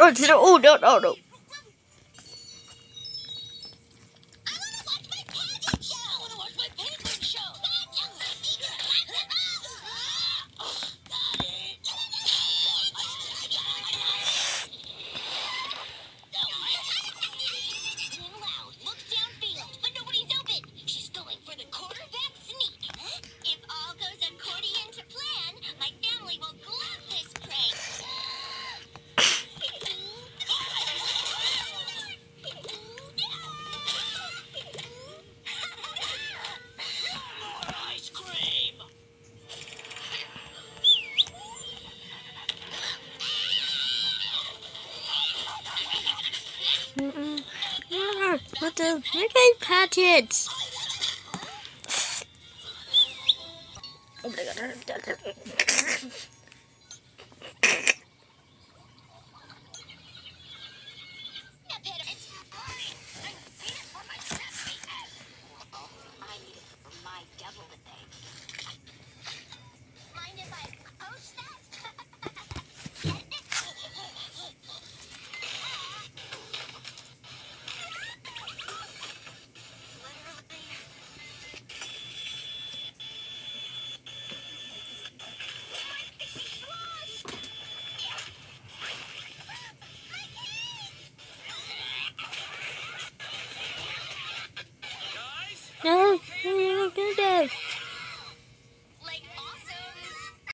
Oh, no, no, no. What the? We're getting packets. Oh my god. 嗯这是个哥哥